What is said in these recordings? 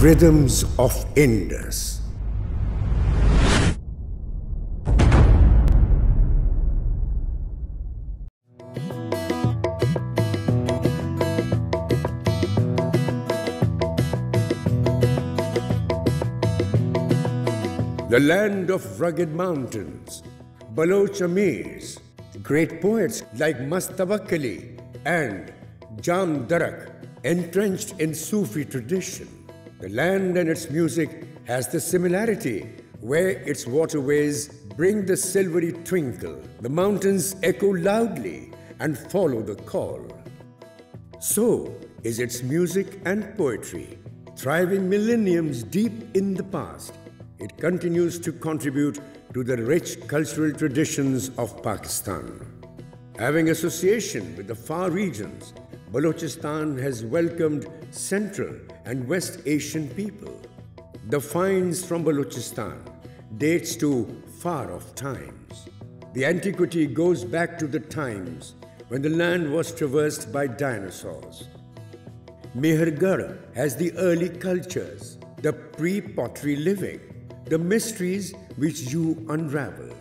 Rhythms of Indus. The land of rugged mountains, Baloch Amirs, great poets like Mast Tawakali and Jam Durrak, entrenched in Sufi tradition. The land and its music has the similarity where its waterways bring the silvery twinkle, the mountains echo loudly and follow the call. So is its music and poetry, thriving millenniums deep in the past. It continues to contribute to the rich cultural traditions of Pakistan. Having association with the far regions, Balochistan has welcomed Central and West Asian people. The finds from Balochistan dates to far off times. The antiquity goes back to the times when the land was traversed by dinosaurs. Mehergarh has the early cultures, the pre-pottery living, the mysteries which you unravel.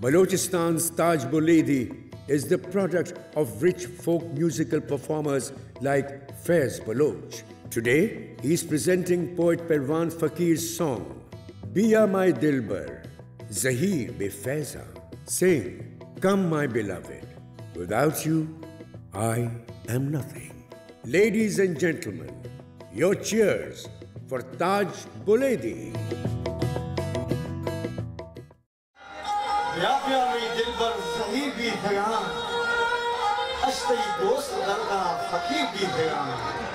Balochistan's Taj Buledi is the product of rich folk musical performers like Faiz Baloch. Today, he is presenting poet Perwan Fakir's song, Biya My Dilbar, Zahir Be Faiza. Sing, Come My Beloved, without you, I am nothing. Ladies and gentlemen, your cheers for Taj Buledi. رافع من دلبر صغير بي حيران اشتي دوست غرقا فقير بي حيران وجيبل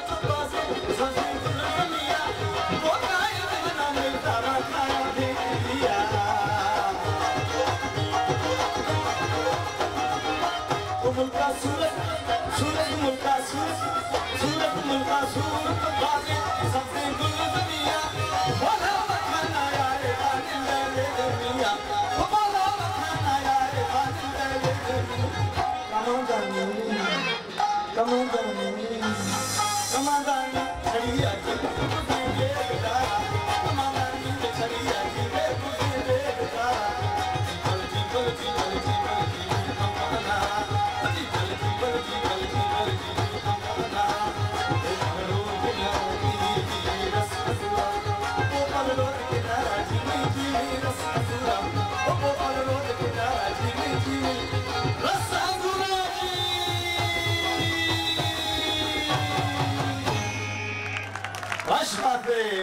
सूरत मुल्का सूरत मुल्का सूरत सबसे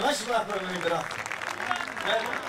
مش باخذ من دراسه